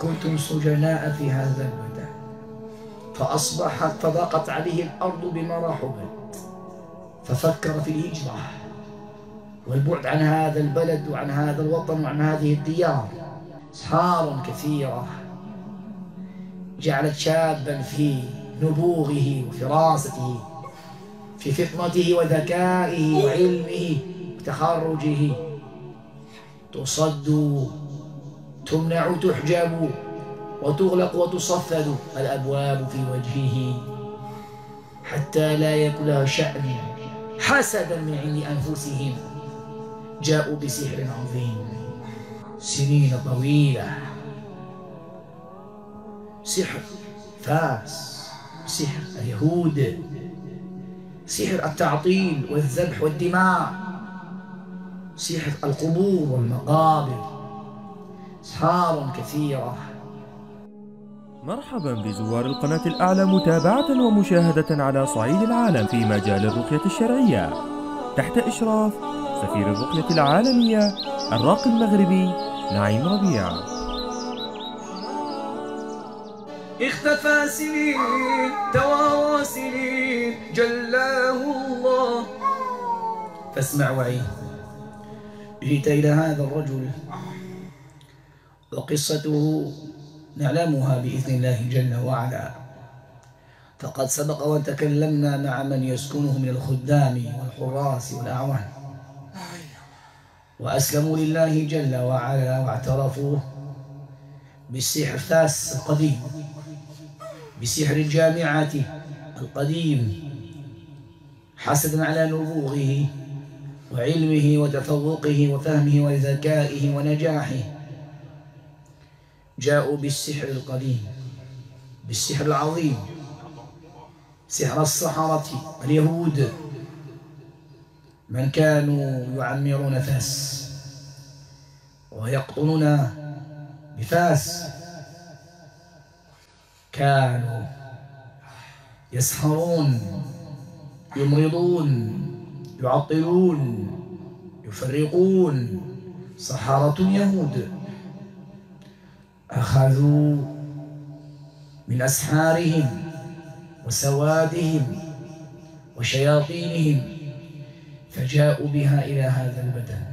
كنتم سجناء في هذا البلد فأصبحت فضاقت عليه الأرض بما رحبت ففكر في الهجرة والبعد عن هذا البلد وعن هذا الوطن وعن هذه الديار. أسحار كثيرة جعلت شابا في نبوغه وفراسته في فطنته وذكائه وعلمه وتخرجه. تصد تمنع تحجب وتغلق وتصفد الأبواب في وجهه حتى لا لها شأن حسدا من عند أنفسهم. جاءوا بسحر عظيم. سنين طويلة. سحر فاس سحر اليهود. سحر التعطيل والذبح والدماء. سحر القبور والمقابر. أسحار كثيرة. مرحبا بزوار القناة الأعلى متابعة ومشاهدة على صعيد العالم في مجال الرقية الشرعية. تحت إشراف سفير الرقية العالمية الراقي المغربي نعيم ربيع. اختفى سنين توارى سنين جلاه الله. فاسمع وعي. جئت إلى هذا الرجل. وقصته نعلمها بإذن الله جل وعلا. فقد سبق وتكلمنا مع من يسكنه من الخدام والحراس والأعوان. وأسلموا لله جل وعلا واعترفوا بالسحر الثاس القديم بسحر الجامعة القديم حسدا على نبوغه وعلمه وتفوقه وفهمه وذكائه ونجاحه. جاءوا بالسحر القديم بالسحر العظيم سحر السحرة اليهود من كانوا يعمرون فاس ويقطنون بفاس كانوا يسهرون يمرضون يعطلون يفرقون. سحرة اليهود. أخذوا من أسحارهم وسوادهم وشياطينهم فجاءوا بها إلى هذا البدن.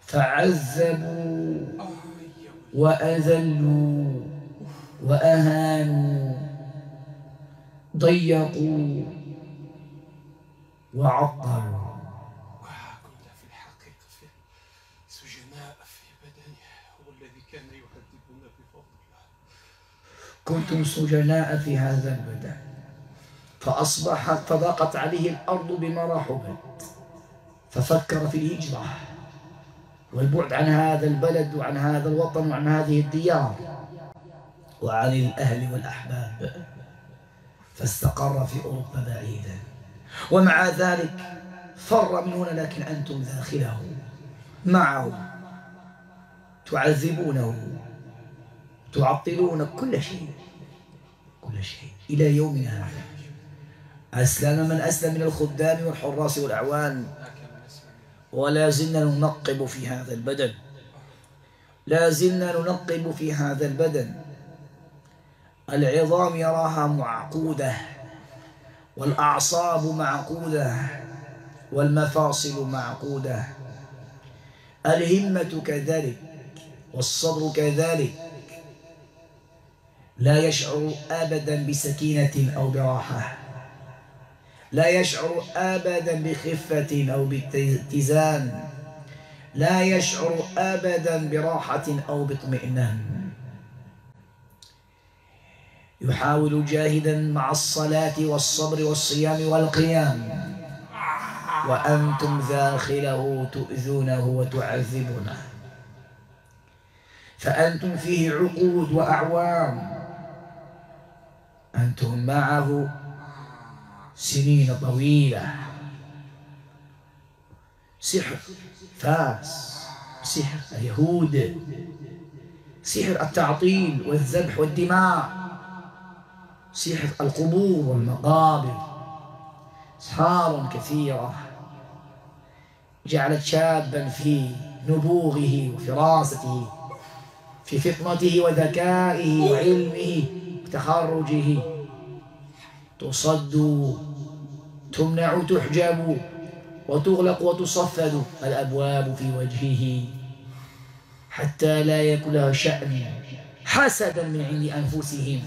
فعذبوا وأذلوا وأهانوا ضيقوا وعطلوا. كنتم سجناء في هذا البدن فأصبحت فضاقت عليه الأرض بما رحبت ففكر في الهجرة. والبعد عن هذا البلد وعن هذا الوطن وعن هذه الديار وعن الأهل والأحباب. فاستقر في أوروبا بعيدا. ومع ذلك فر من هنا لكن أنتم داخله. معه. تعذبونه. تعطلون كل شيء. كل شيء. إلى يومنا هذا. أسلم من أسلم من الخدام والحراس والأعوان. ولا زلنا ننقب في هذا البدن. لا زلنا ننقب في هذا البدن. العظام يراها معقودة. والأعصاب معقودة. والمفاصل معقودة. الهمة كذلك. والصبر كذلك. لا يشعر أبدا بسكينة أو براحة. لا يشعر أبدا بخفة أو باتزان لا يشعر أبدا براحة أو باطمئنان. يحاول جاهدا مع الصلاة والصبر والصيام والقيام. وأنتم داخله تؤذونه وتعذبونه. فأنتم فيه عقود وأعوام. أنتم معه سنين طويلة. سحر فاس سحر اليهود سحر التعطيل والذبح والدماء سحر القبور والمقابر. أسحار كثيرة. جعلت شابا في نبوغه وفراسته في فطنته وذكائه وعلمه. وتخرجه تصد تمنع تحجب وتغلق وتصفد الأبواب في وجهه حتى لا يكون شأن حسدا من عند أنفسهم.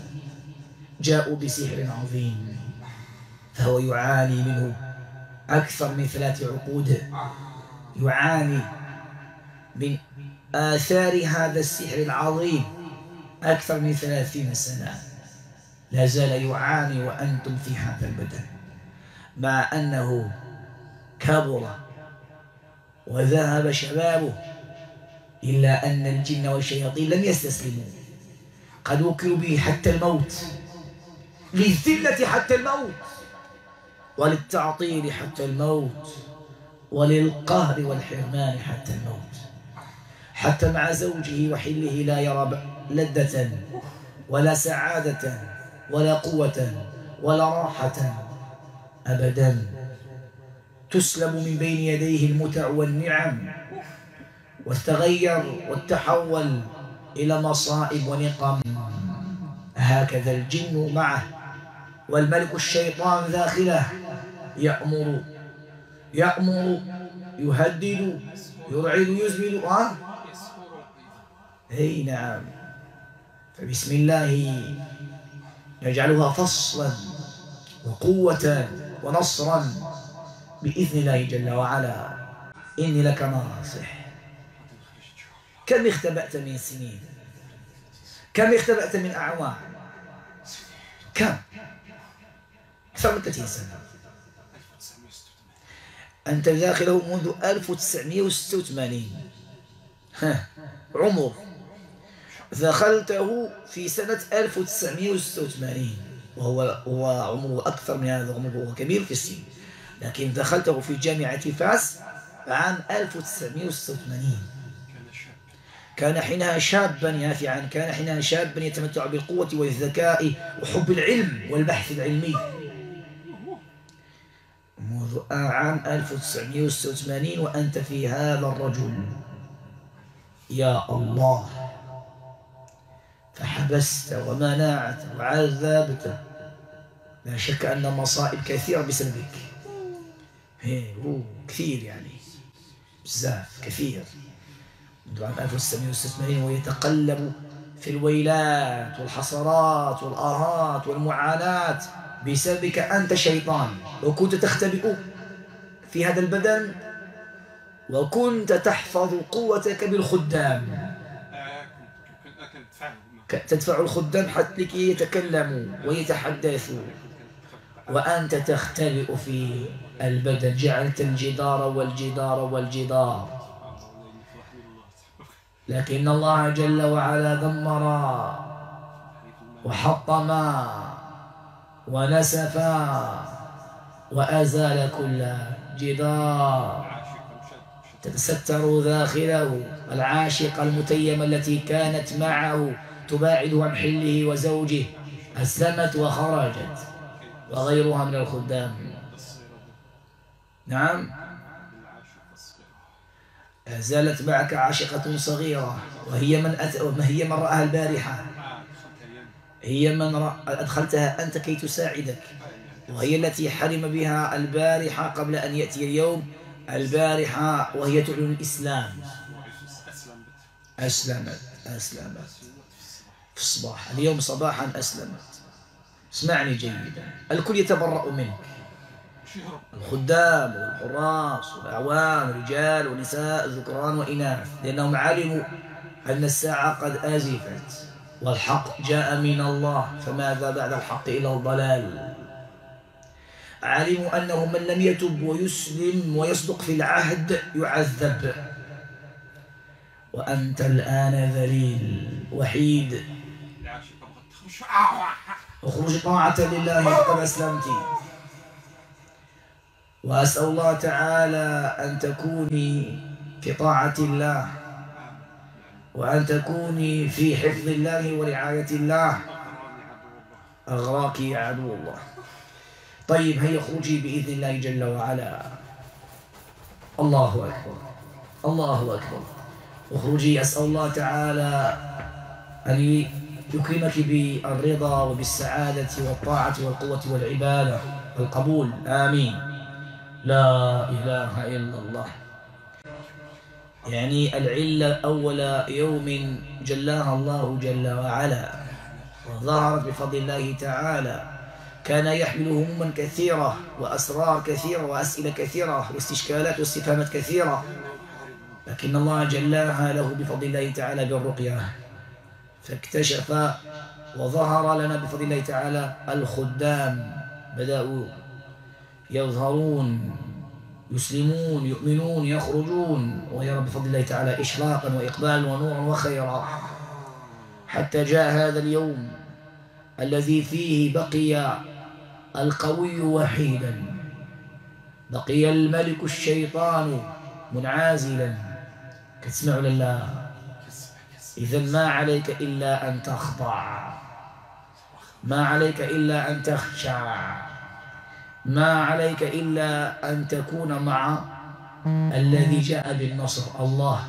جاءوا بسحر عظيم فهو يعاني منه أكثر من ثلاث عقود. يعاني من آثار هذا السحر العظيم أكثر من ثلاثين سنة. لا زال يعاني وأنتم في هذا البدن. مع أنه كبر وذهب شبابه إلا أن الجن والشياطين لم يستسلموا. قد وكلوا به حتى الموت. للذلة حتى الموت. وللتعطيل حتى الموت. وللقهر والحرمان حتى الموت. حتى مع زوجه وحله لا يرى لذة ولا سعادة. ولا قوة ولا راحة أبدا. تسلب من بين يديه المتع والنعم والتغير والتحول إلى مصائب ونقم. هكذا الجن معه والملك الشيطان داخله يأمر يأمر يهدد يرعد يزمل آه؟ أي نعم. فبسم الله. يجعلها فصلا وقوة ونصرا بإذن الله جل وعلا. إني لك ناصح. كم اختبأت من سنين؟ كم اختبأت من أعوام؟ كم؟ أكثر من 30 سنة. أنت داخله منذ 1986 ها عمر. دخلته في سنة 1986 وهو هو عمره أكثر من هذا عمره هو كبير في السن. لكن دخلته في جامعة فاس عام 1986 كان حينها شابا يافعا كان حينها شابا يتمتع بالقوة والذكاء وحب العلم والبحث العلمي. منذ عام 1986 وأنت في هذا الرجل. يا الله. فحبست ومنعت وعذبت. لا شك أن مصائب كثيرة بسببك كثير يعني. بزاف كثير. منذ عام 1986 ويتقلب في الويلات والحسرات والآهات والمعاناة بسببك أنت شيطان. وكنت تختبئ في هذا البدن وكنت تحفظ قوتك بالخدام. تدفع الخدام حتى لكي يتكلموا ويتحدثوا. وأنت تختبئ في البدن. جعلت الجدار والجدار والجدار. لكن الله جل وعلا دمر وحطم ونسف وأزال كل جدار. تتستر داخله العاشقة المتيمة التي كانت معه. تباعد عن حله وزوجه أسلمت وخرجت وغيرها من الخدام. نعم. زالت معك عاشقة صغيرة وهي من أت... هي من رآها البارحة. هي من رأ... أدخلتها أنت كي تساعدك وهي التي حرم بها البارحة قبل أن يأتي اليوم. البارحة وهي تعلن الإسلام. أسلمت أسلمت. في الصباح. اليوم صباحا أسلمت. اسمعني جيدا. الكل يتبرأ منك. الخدام والحراس والأعوان رجال ونساء ذكران وإناث. لأنهم علموا أن الساعة قد آزفت والحق جاء من الله. فماذا بعد الحق إلى الضلال؟ علموا أنه من لم يتب ويسلم ويصدق في العهد يعذب. وأنت الآن ذليل وحيد. أخرج طاعة لله فقد أسلمت وأسأل الله تعالى أن تكوني في طاعة الله وأن تكوني في حفظ الله ورعاية الله. أغراك يا عدو الله. طيب هيا اخرجي بإذن الله جل وعلا. الله أكبر. الله أكبر. اخرجي أسأل الله تعالى أن يكرمك بالرضا وبالسعادة والطاعة والقوة والعبادة والقبول. آمين. لا إله إلا الله. يعني العلة أول يوم جلاها الله جل وعلا وظهرت بفضل الله تعالى. كان يحمل هموما كثيرة وأسرار كثيرة وأسئلة كثيرة واستشكالات واستفهامات كثيرة. لكن الله جلاها له بفضل الله تعالى بالرقية. فاكتشف وظهر لنا بفضل الله تعالى الخدام بدأوا يظهرون يسلمون يؤمنون يخرجون ويرى بفضل الله تعالى إشراقا وإقبالا ونورا وخيرا. حتى جاء هذا اليوم الذي فيه بقي القوي وحيدا. بقي الملك الشيطان منعزلا. كتسمع لله. إذا ما عليك إلا أن تخضع. ما عليك إلا أن تخشع ما عليك إلا أن تكون مع الذي جاء بالنصر الله.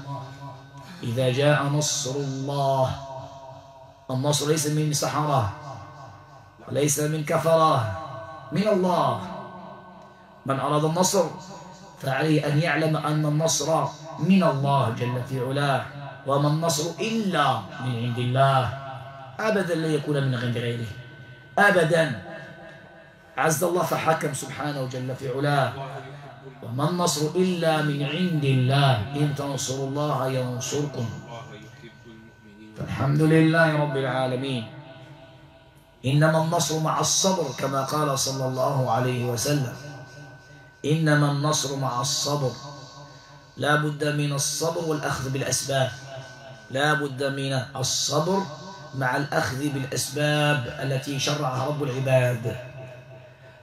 إذا جاء نصر الله. النصر ليس من سحرة وليس من كفرة من الله. من أراد النصر فعليه أن يعلم أن النصر من الله جل في علاه. وما النصر إلا من عند الله. أبدا لا يكون من عند غيره. أبدا. عز الله فحكم سبحانه جل في علاه. وما النصر إلا من عند الله. إن تنصروا الله ينصركم. فالحمد لله رب العالمين. إنما النصر مع الصبر كما قال صلى الله عليه وسلم. إنما النصر مع الصبر. لا بد من الصبر والأخذ بالأسباب. لا بد من الصبر مع الأخذ بالأسباب التي شرعها رب العباد.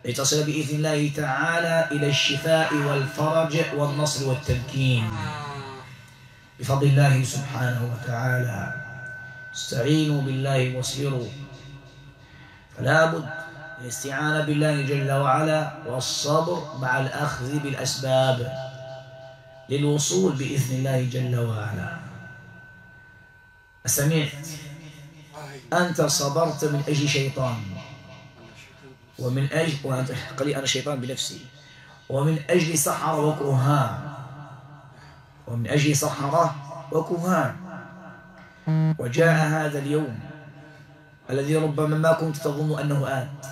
لتصل بإذن الله تعالى إلى الشفاء والفرج والنصر والتمكين. بفضل الله سبحانه وتعالى. استعينوا بالله واصبروا. فلا بد الاستعانة بالله جل وعلا والصبر مع الأخذ بالأسباب. للوصول بإذن الله جل وعلا. سمعت أنت صبرت من أجل شيطان. ومن أجل وأنت قال أنا شيطان بنفسي. ومن أجل سحرة وكهان. ومن أجل سحرة وكهان. وجاء هذا اليوم الذي ربما ما كنت تظن أنه آت.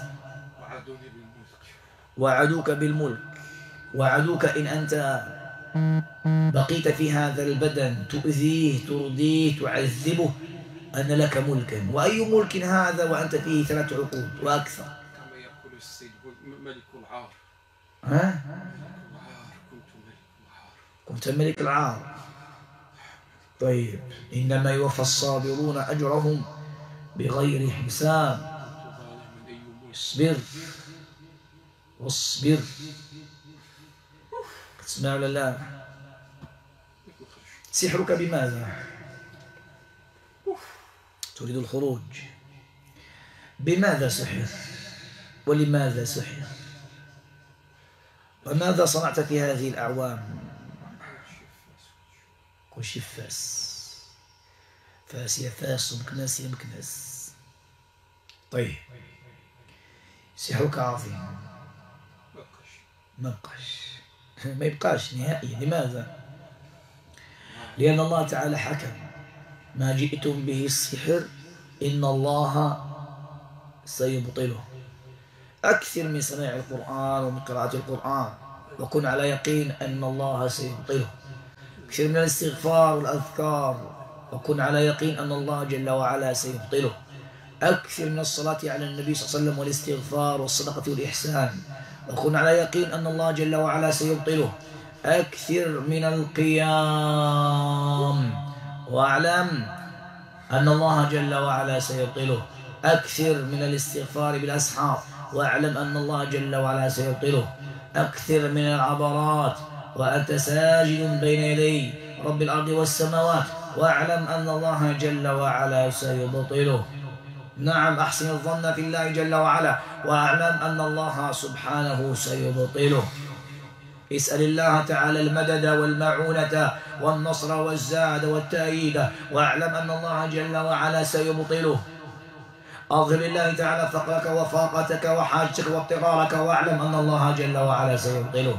وعدوك بالملك. وعدوك إن أنت بقيت في هذا البدن تؤذيه ترضيه تعذبه أن لك ملكا وأي ملك هذا وأنت فيه ثلاث عقود وأكثر. كما يقول السيد ملك العار. ها؟ كنت ملك العار كنت ملك العار. طيب إنما يوفى الصابرون أجرهم بغير حساب. اصبر. واصبر تسمع ولا لا. سحرك بماذا؟ تريد الخروج. بماذا سحر؟ ولماذا سحر؟ وماذا صنعت في هذه الأعوام؟ وشي فاس. فاس يا فاس مكناس يا مكناس. طيب. سحرك عظيم. ما بقاش ما يبقاش نهائيا لماذا؟ لأن الله تعالى حكم. ما جئتم به السحر إن الله سيبطله. أكثر من سماع القرآن ومن قراءة القرآن. وكن على يقين أن الله سيبطله. أكثر من الاستغفار والأذكار. وكن على يقين أن الله جل وعلا سيبطله. أكثر من الصلاة على النبي صلى الله عليه وسلم والاستغفار والصدقة والإحسان. وكن على يقين أن الله جل وعلا سيبطله. أكثر من القيام. واعلم أن الله جل وعلا سيبطله. أكثر من الاستغفار بالأسحار. واعلم أن الله جل وعلا سيبطله. أكثر من العبرات. وأنت ساجد بين يدي رب الأرض والسماوات. واعلم أن الله جل وعلا سيبطله. نعم أحسن الظن في الله جل وعلا وأعلم أن الله سبحانه سيبطله. اسأل الله تعالى المدد والمعونة والنصر والزاد والتأييد وأعلم أن الله جل وعلا سيبطله. أظهر لله تعالى فقرك وفاقتك وحاجتك واضطرارك وأعلم أن الله جل وعلا سيبطله.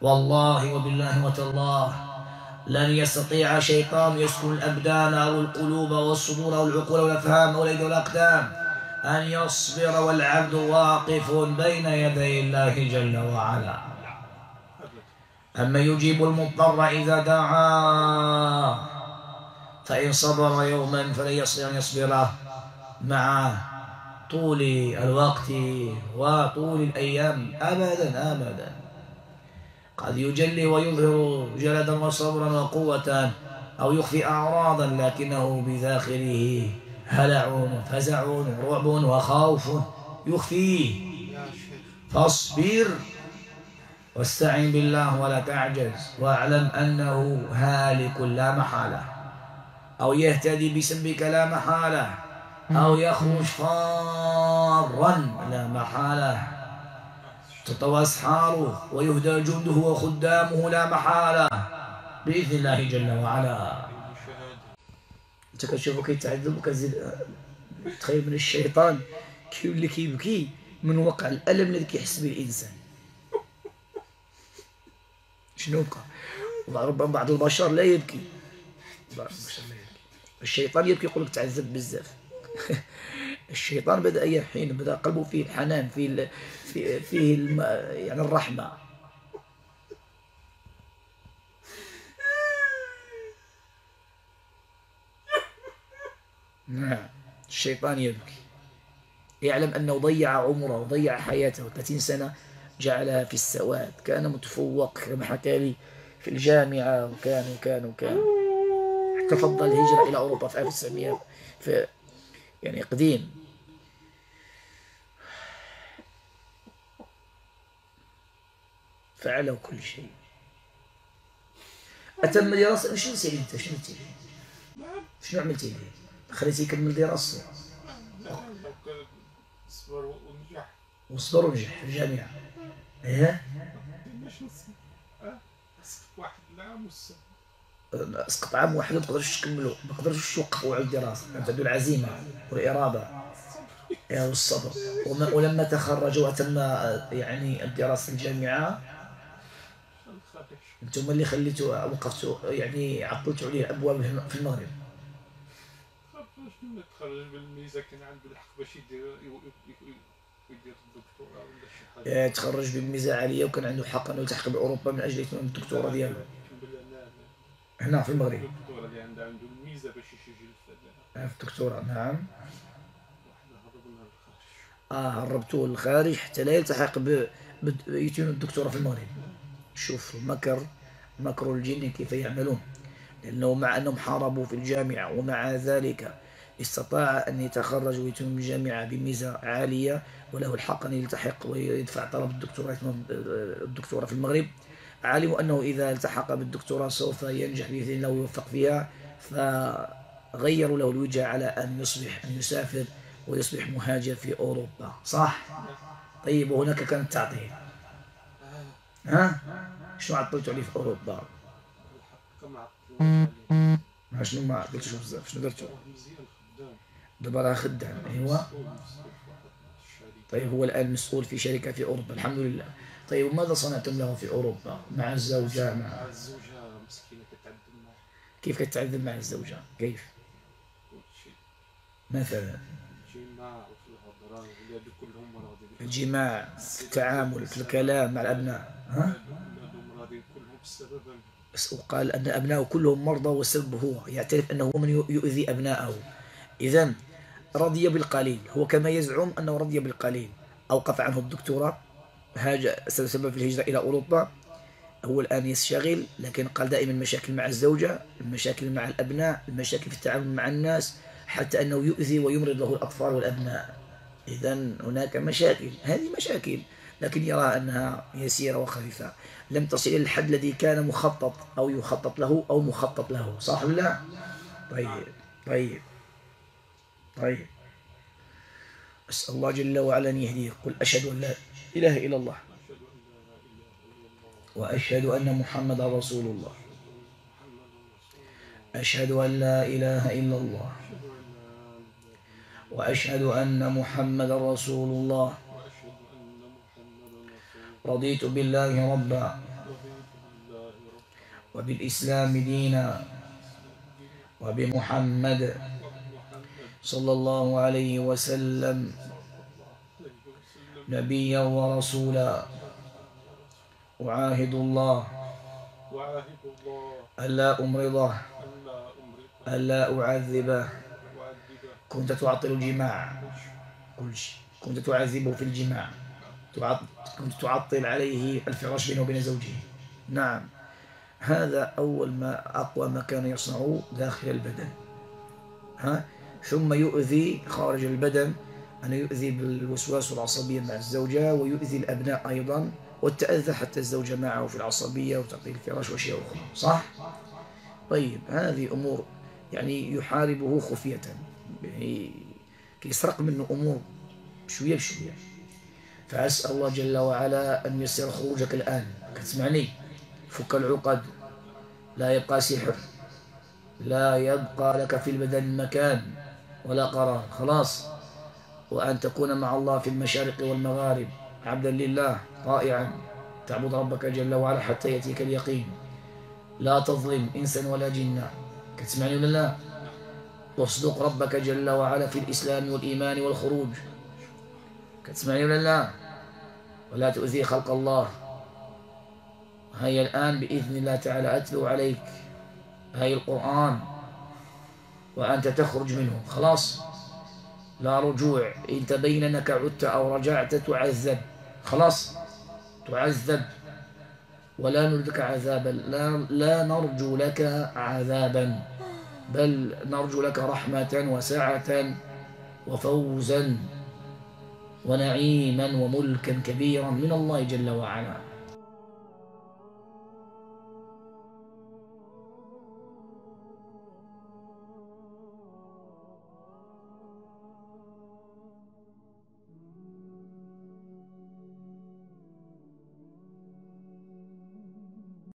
والله وبالله وتالله. لن يستطيع شيطان يسكن الأبدان أو القلوب والصدور أو العقول والأفهام أو الأيدي والأقدام. أن يصبر والعبد واقف بين يدي الله جل وعلا. أما يجيب المضطر إذا دعاه فإن صبر يوما فلن يصبر أن يصبره مع طول الوقت وطول الأيام. أبدا أبدا. قد يجلي ويظهر جلدا وصبرا وقوة أو يخفي أعراضا لكنه بداخله هلع وفزع ورعب وخوف يخفيه فاصبر واستعن بالله ولا تعجز واعلم أنه هالك لا محالة. أو يهتدي بسبك لا محالة. أو يخرج فارا لا محالة. تطوى أسحاره ويهدى جنده وخدامه لا محالة. بإذن الله جل وعلا. أنت كتشوفو كيتعذب وكتزيد تخيل من الشيطان كيولي كيبكي من وقع الألم الذي كيحس به الإنسان. شنو بقى ربما بعض البشر لا يبكي. بعض البشر لا يبكي الشيطان يبكي يقول لك تعذب بزاف. الشيطان بدأ يحين بدأ قلبه فيه الحنان فيه فيه, فيه. يعني الرحمة. نعم. الشيطان يبكي. يعلم أنه ضيع عمره وضيع حياته 30 سنة جعلها في السواد. كان متفوق كما حكى لي في الجامعة وكان وكان وكان. حتى فضل الهجرة إلى أوروبا في 1900 في يعني قديم. فعلوا كل شيء. أتم دراسة شنو سويت أنت شنو تسوي؟ شنو عملتي لي؟ خليتي يكمل دراسته صبر ونجح وصبر ونجح في الجامعة. إيه؟ واحد العام أسقط عام واحد ما تقدرش تكملوا ما تقدرش توقفوا على الدراسة عنده العزيمة والإرادة. إيه، والصبر. ولما تخرج وتم يعني الدراسة في الجامعة أنتم اللي خليتوا وقفتوا يعني عطلتوا عليه الأبواب في المغرب. تخرج بالميزة كان عنده الحق باش يدير يدير الدكتوراه ولا شي حاجة؟ تخرج بالميزة عالية وكان عنده الحق أنه يلتحق بأوروبا من أجل يتمم الدكتوراه ديالو. هنا في المغرب. الدكتوراه اللي عنده عنده الميزه باش يجي في الدكتوراه نعم. آه هربتوه للخارج حتى لا يلتحق ب يتم الدكتوراه في المغرب. شوف مكر مكر الجن كيف يعملون. لأنه مع أنهم حاربوا في الجامعة ومع ذلك استطاع أن يتخرج ويتم الجامعة بميزة عالية وله الحق أن يلتحق ويدفع طلب الدكتوراه الدكتوراه في المغرب. علموا أنه إذا التحق بالدكتوراه سوف ينجح بإذن الله ويوفق فيها فغيروا له الوجهة على أن يصبح أن يسافر ويصبح مهاجر في أوروبا. صح؟ طيب وهناك كانت تعطيل. ها؟ شنو عطلت عليه في أوروبا؟ ما شنو ما عطلتش بزاف؟ شنو درتو؟ دابا راه خدام أيوا. طيب هو الآن مسؤول في شركة في أوروبا الحمد لله. طيب وماذا صنعتم له في أوروبا؟ مع الزوجة مع الزوجه مسكينه كتعذب كيف كتعذب مع الزوجة؟ كيف؟ مثلا. الجماع في التعامل في الكلام مع الأبناء ها؟ وقال أن أبناءه كلهم مرضى والسبب هو يعترف أنه هو من يؤذي أبناءه. إذا رضي بالقليل هو كما يزعم أنه رضي بالقليل. أوقف عنه الدكتوراه هاج سبب في الهجرة إلى أوروبا. هو الآن يشتغل لكن قال دائما مشاكل مع الزوجة المشاكل مع الأبناء المشاكل في التعامل مع الناس حتى أنه يؤذي ويمرض له الأطفال والأبناء. إذا هناك مشاكل. هذه مشاكل لكن يرى أنها يسيرة وخفيفة. لم تصل إلى الحد الذي كان مخطط أو يخطط له أو مخطط له. صح ولا لا؟ طيب طيب طيب. أسأل الله جل وعلا أن يهديه. قل أشهد أن لا إله إلا الله. وأشهد أن محمد رسول الله. أشهد أن لا إله إلا الله. وأشهد أن محمد رسول الله. رضيت بالله ربا وبالإسلام دينا وبمحمد صلى الله عليه وسلم نبيا ورسولا. أعاهد الله ألا أمرضه ألا أعذبه كنت تعطل الجماع. كل شيء. كنت تعذبه في الجماع. كنت تعطل عليه الفراش بينه وبين زوجه. نعم. هذا أول ما أقوى ما كان يصنعه داخل البدن. ها؟ ثم يؤذي خارج البدن. أن يؤذي بالوسواس والعصبية مع الزوجة ويؤذي الأبناء أيضا. والتأذى حتى الزوجة معه في العصبية وتعطيل الفراش وأشياء أخرى. صح؟ طيب هذه أمور يعني يحاربه خفية. يعني يسرق منه أمور شوية بشوية فأسأل الله جل وعلا أن يسر خروجك الآن. كتسمعني؟ فك العقد. لا يبقى سحر. لا يبقى لك في البدن مكان ولا قرار. خلاص. وأن تكون مع الله في المشارق والمغارب. عبدا لله. طائعا. تعبد ربك جل وعلا حتى يأتيك اليقين. لا تظلم إنسا ولا جنا كتسمعني ولا لا؟ واصدق ربك جل وعلا في الإسلام والإيمان والخروج. كتسمعني ولا لا؟ ولا تؤذي خلق الله. هيا الآن بإذن الله تعالى أتلو عليك هاي القرآن وأنت تخرج منه. خلاص؟ لا رجوع. إن تبين أنك عدت أو رجعت تعذب. خلاص؟ تعذب. ولا نرجو عذابا. لا, لا نرجو لك عذابا. بل نرجو لك رحمة وسعة وفوزا ونعيما وملكا كبيرا من الله جل وعلا.